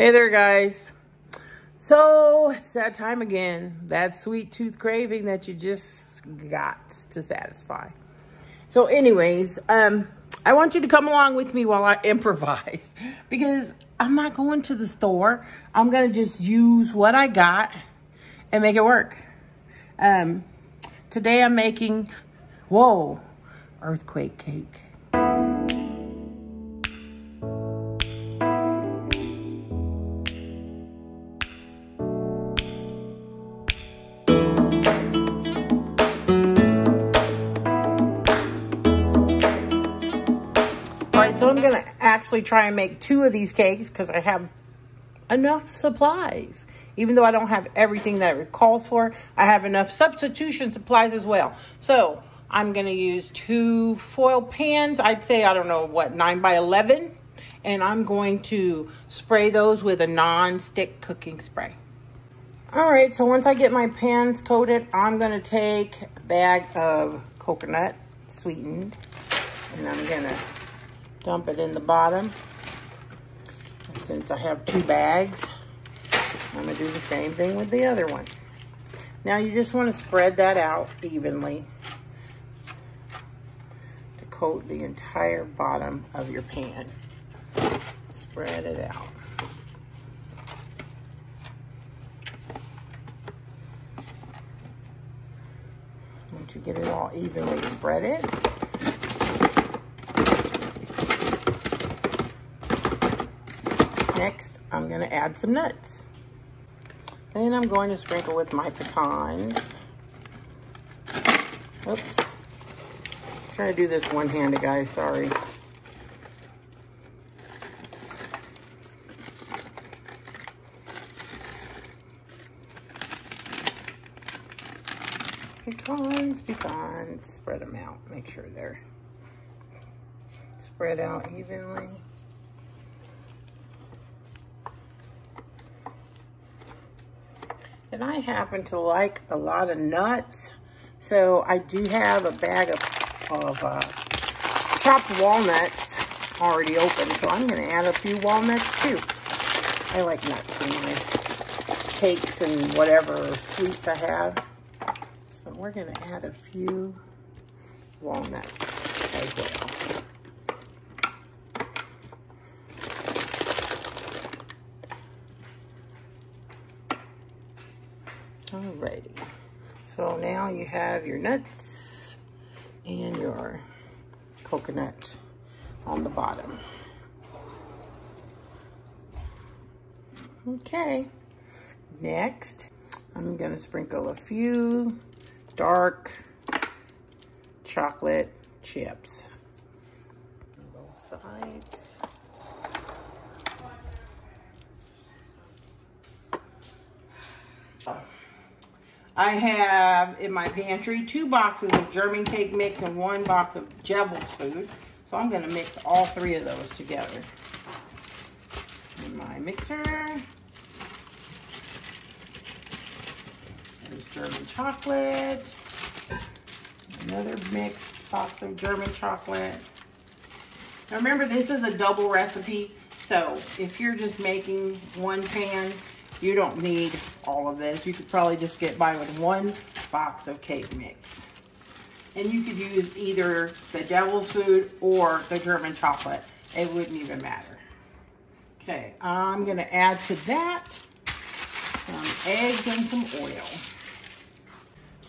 Hey there, guys. So it's that time again, that sweet tooth craving that you just got to satisfy. So anyways, um, I want you to come along with me while I improvise because I'm not going to the store. I'm going to just use what I got and make it work. Um, today I'm making, whoa, earthquake cake. I'm going to actually try and make two of these cakes because I have enough supplies. Even though I don't have everything that it calls for, I have enough substitution supplies as well. So I'm going to use two foil pans. I'd say, I don't know, what, 9 by 11. And I'm going to spray those with a non-stick cooking spray. All right, so once I get my pans coated, I'm going to take a bag of coconut sweetened. And I'm going to dump it in the bottom. And since I have two bags, I'm gonna do the same thing with the other one. Now you just wanna spread that out evenly to coat the entire bottom of your pan. Spread it out. Once you get it all evenly spread it, Next, I'm gonna add some nuts. Then I'm going to sprinkle with my pecans. Oops. I'm trying to do this one-handed, guys, sorry. Pecans, pecans, spread them out. Make sure they're spread out evenly. And I happen to like a lot of nuts. So I do have a bag of, of uh, chopped walnuts already open. So I'm going to add a few walnuts too. I like nuts in my cakes and whatever sweets I have. So we're going to add a few walnuts as well. Alrighty. So now you have your nuts and your coconut on the bottom. Okay. Next, I'm going to sprinkle a few dark chocolate chips on both sides. I have in my pantry two boxes of German cake mix and one box of devil's food. So I'm going to mix all three of those together. In my mixer. There's German chocolate. Another mix box of German chocolate. Now remember, this is a double recipe. So if you're just making one pan, you don't need all of this. You could probably just get by with one box of cake mix. And you could use either the devil's food or the German chocolate. It wouldn't even matter. Okay, I'm gonna add to that some eggs and some oil.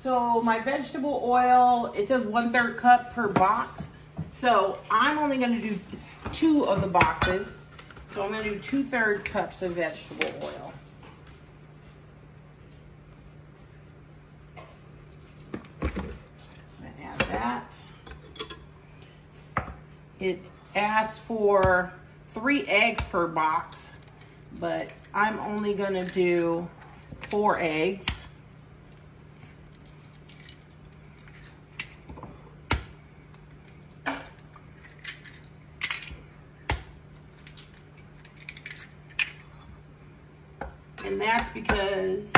So my vegetable oil, it says one third cup per box. So I'm only gonna do two of the boxes. So I'm gonna do two third cups of vegetable oil. that. It asks for three eggs per box, but I'm only gonna do four eggs. And that's because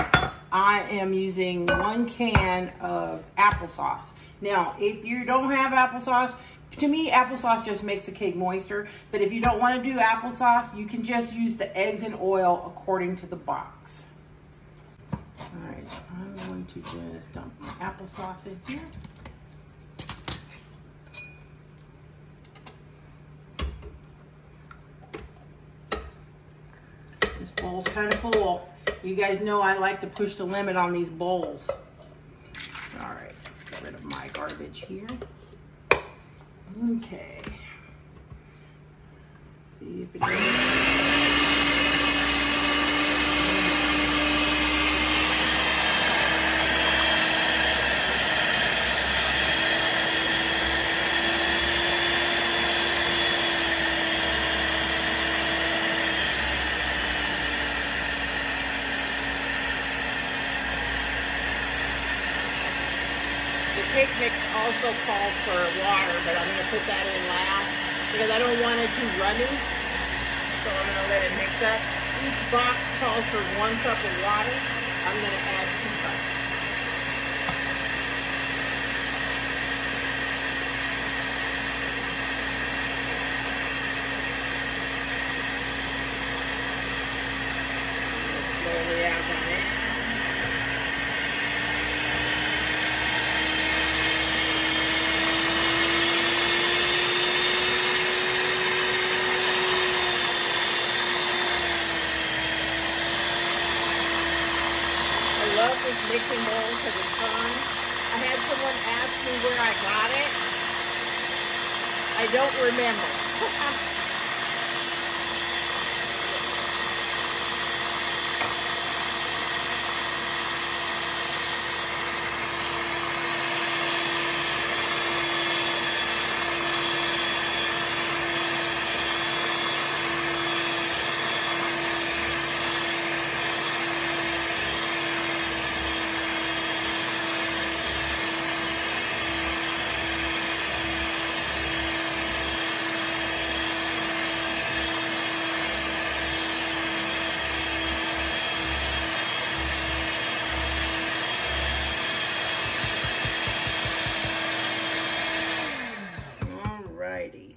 I am using one can of applesauce. Now, if you don't have applesauce, to me, applesauce just makes the cake moister. But if you don't want to do applesauce, you can just use the eggs and oil according to the box. All right, I'm going to just dump my applesauce in here. This bowl's kind of full. You guys know I like to push the limit on these bowls. All right, get rid of my garbage here. Okay. See if it cake mix also calls for water, but I'm going to put that in last because I don't want it too runny. So I'm going to let it mix up. Each box calls for one cup of water. I'm going to add two cups. Slowly add that in. I love this mixing bowl because it's fun. I had someone ask me where I got it. I don't remember. Alrighty.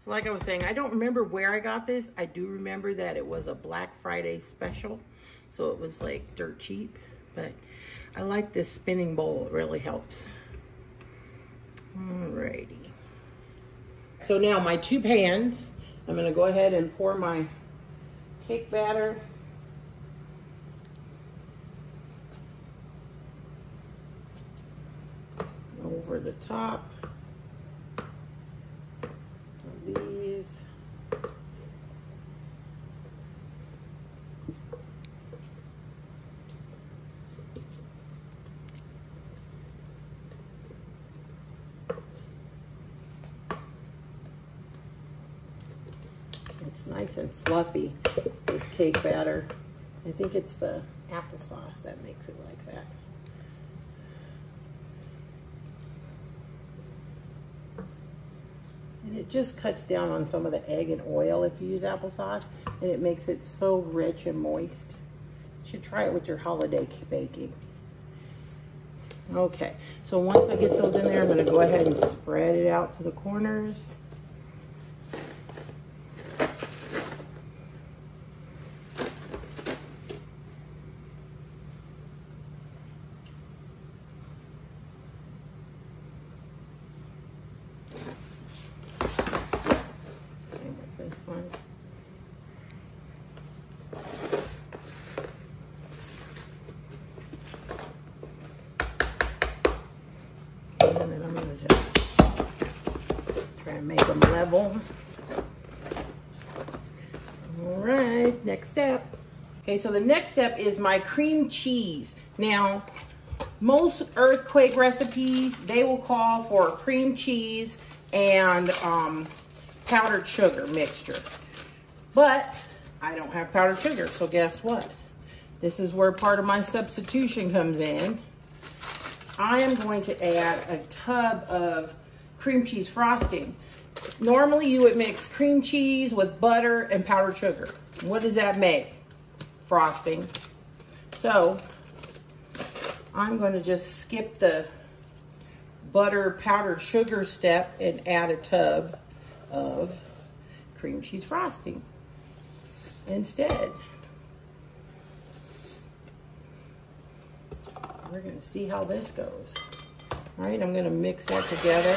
So like I was saying, I don't remember where I got this. I do remember that it was a Black Friday special. So it was like dirt cheap. But I like this spinning bowl. It really helps. Alrighty. So now my two pans. I'm going to go ahead and pour my cake batter. Over the top of these. It's nice and fluffy, this cake batter. I think it's the applesauce that makes it like that. And it just cuts down on some of the egg and oil if you use applesauce, and it makes it so rich and moist. You should try it with your holiday baking. Okay, so once I get those in there, I'm gonna go ahead and spread it out to the corners. Same with this one. And then I'm gonna just try and make them level. All right, next step. Okay, so the next step is my cream cheese. Now, most earthquake recipes, they will call for cream cheese and um, powdered sugar mixture. But I don't have powdered sugar, so guess what? This is where part of my substitution comes in. I am going to add a tub of cream cheese frosting. Normally you would mix cream cheese with butter and powdered sugar. What does that make? Frosting. So I'm going to just skip the butter powdered sugar step and add a tub of cream cheese frosting instead. We're gonna see how this goes. All right, I'm gonna mix that together.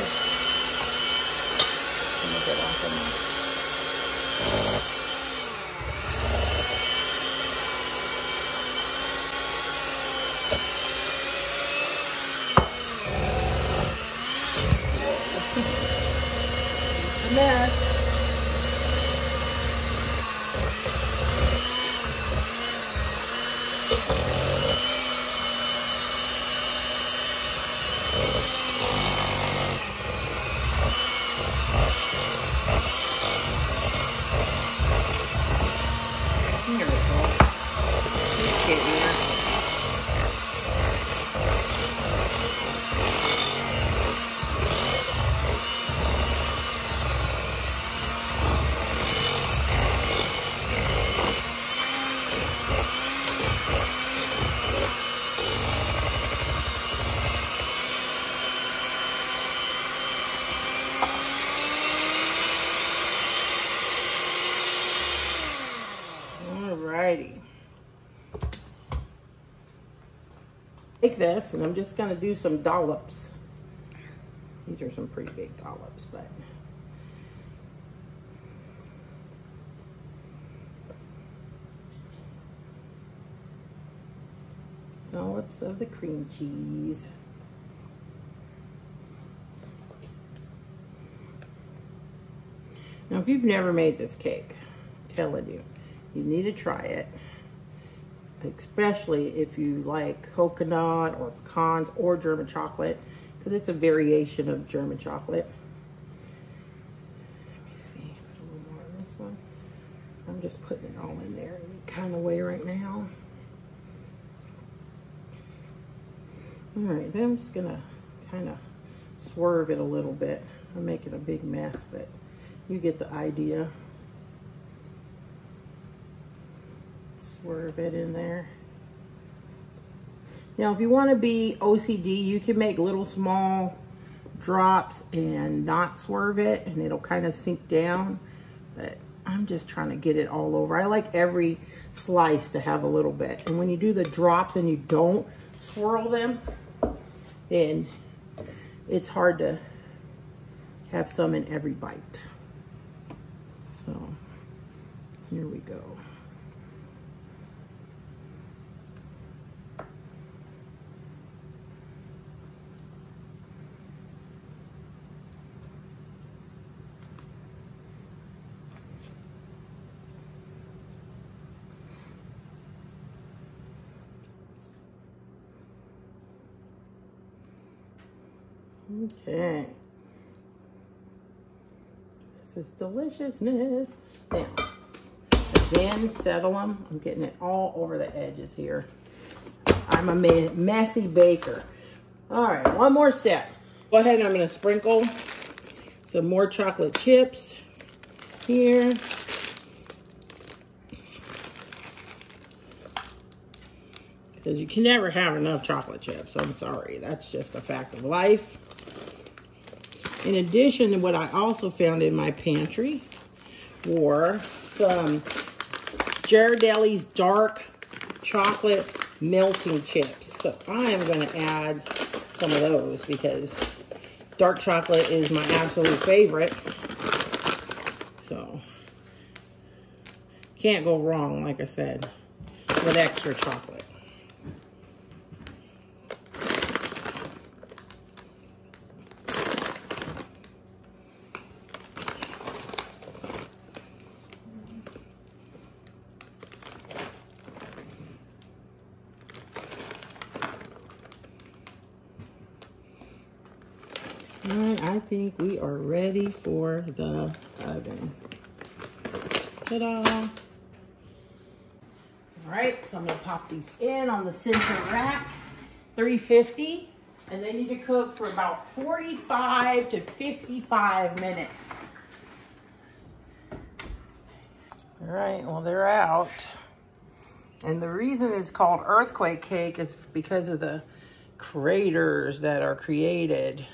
Mess. Take this and I'm just gonna do some dollops. These are some pretty big dollops, but dollops of the cream cheese. Now, if you've never made this cake, I'm telling you, you need to try it especially if you like coconut or pecans or German chocolate, because it's a variation of German chocolate. Let me see, a little more on this one. I'm just putting it all in there kind of way right now. All right, then I'm just gonna kind of swerve it a little bit. I'm making a big mess, but you get the idea. Swerve it in there. Now, if you want to be OCD, you can make little small drops and not swerve it, and it'll kind of sink down. But I'm just trying to get it all over. I like every slice to have a little bit. And when you do the drops and you don't swirl them, then it's hard to have some in every bite. So, here we go. Okay. This is deliciousness. Now, again, settle them. I'm getting it all over the edges here. I'm a messy baker. All right, one more step. Go ahead and I'm to sprinkle some more chocolate chips here. Because you can never have enough chocolate chips. I'm sorry. That's just a fact of life. In addition to what I also found in my pantry were some Ghirardelli's dark chocolate melting chips. So I am going to add some of those because dark chocolate is my absolute favorite. So can't go wrong, like I said, with extra chocolate. I think we are ready for the oven. Ta-da! All right, so I'm gonna pop these in on the center rack, 350, and they need to cook for about 45 to 55 minutes. All right, well, they're out. And the reason it's called earthquake cake is because of the craters that are created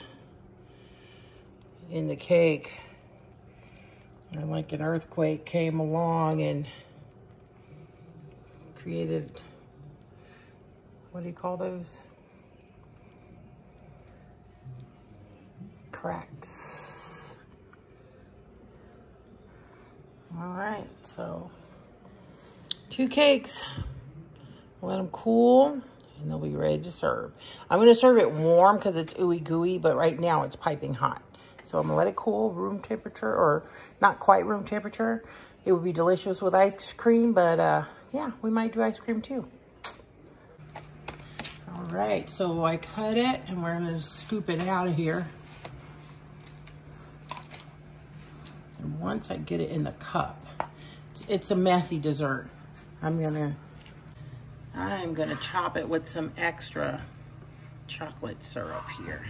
in the cake. And like an earthquake came along and created, what do you call those? Cracks. All right, so two cakes. Let them cool and they'll be ready to serve. I'm going to serve it warm because it's ooey gooey, but right now it's piping hot. So I'm to let it cool room temperature or not quite room temperature. It would be delicious with ice cream, but uh, yeah, we might do ice cream too. All right, so I cut it and we're to scoop it out of here. And once I get it in the cup, it's a messy dessert. I'm to I'm gonna chop it with some extra chocolate syrup here.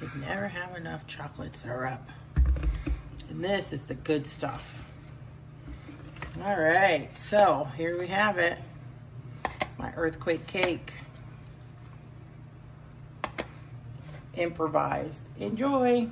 Could never have enough chocolate syrup. And this is the good stuff. All right, so here we have it. My earthquake cake. Improvised. Enjoy.